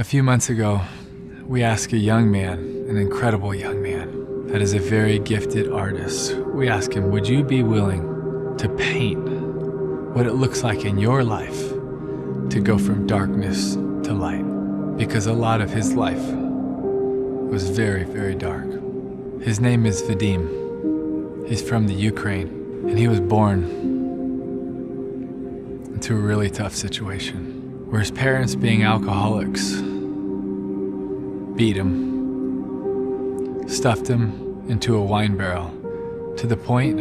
A few months ago, we asked a young man, an incredible young man, that is a very gifted artist. We asked him, Would you be willing to paint what it looks like in your life to go from darkness to light? Because a lot of his life was very, very dark. His name is Vadim. He's from the Ukraine, and he was born into a really tough situation where his parents, being alcoholics, beat him, stuffed him into a wine barrel to the point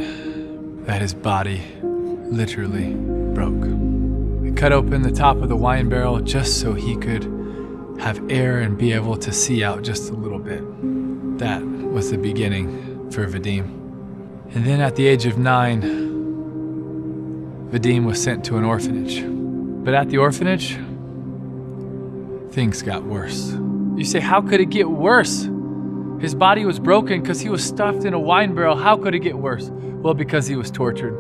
that his body literally broke. They cut open the top of the wine barrel just so he could have air and be able to see out just a little bit. That was the beginning for Vadim. And then at the age of nine, Vadim was sent to an orphanage. But at the orphanage, things got worse. You say, how could it get worse? His body was broken because he was stuffed in a wine barrel. How could it get worse? Well, because he was tortured.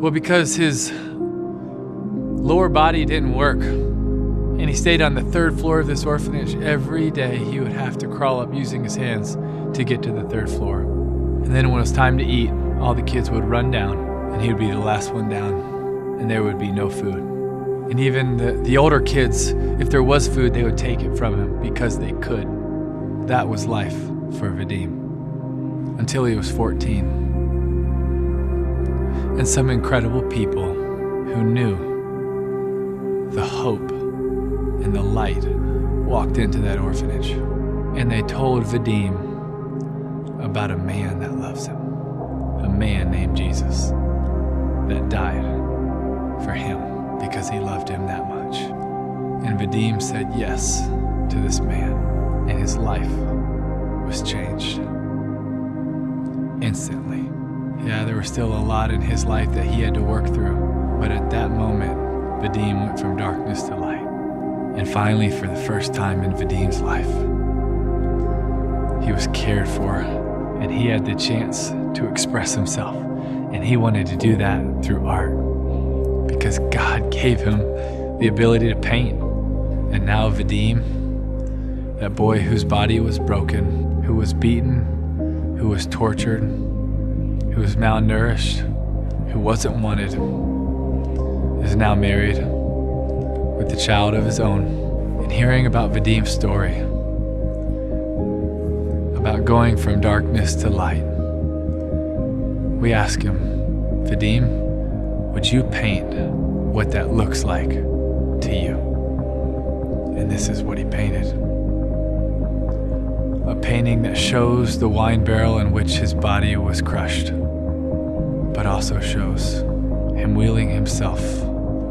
Well, because his lower body didn't work. And he stayed on the third floor of this orphanage. Every day he would have to crawl up using his hands to get to the third floor. And then when it was time to eat, all the kids would run down and he would be the last one down and there would be no food. And even the, the older kids, if there was food, they would take it from him because they could. That was life for Vadim until he was 14. And some incredible people who knew the hope and the light walked into that orphanage. And they told Vadim about a man that loves him, a man named Jesus that died for him because he loved him that much. And Vadim said yes to this man, and his life was changed instantly. Yeah, there was still a lot in his life that he had to work through, but at that moment, Vadim went from darkness to light. And finally, for the first time in Vadim's life, he was cared for and he had the chance to express himself. And he wanted to do that through art because God gave him the ability to paint. And now Vadim, that boy whose body was broken, who was beaten, who was tortured, who was malnourished, who wasn't wanted, is now married with a child of his own. And hearing about Vadim's story, about going from darkness to light, we ask him, Vadim, would you paint what that looks like to you? And this is what he painted a painting that shows the wine barrel in which his body was crushed, but also shows him wheeling himself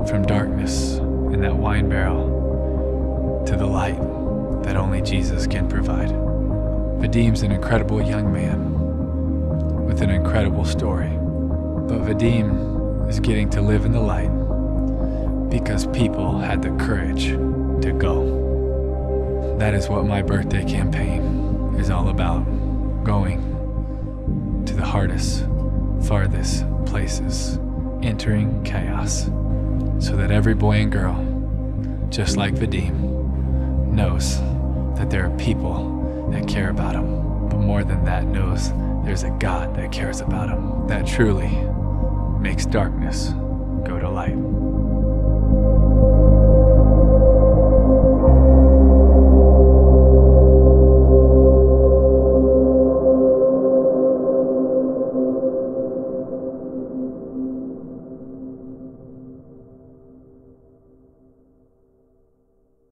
from darkness in that wine barrel to the light that only Jesus can provide. Vadim's an incredible young man with an incredible story. But Vadim is getting to live in the light because people had the courage to go. That is what my birthday campaign is all about going to the hardest, farthest places, entering chaos, so that every boy and girl, just like Vadim, knows that there are people that care about them, but more than that, knows there's a God that cares about them, that truly makes darkness go to light.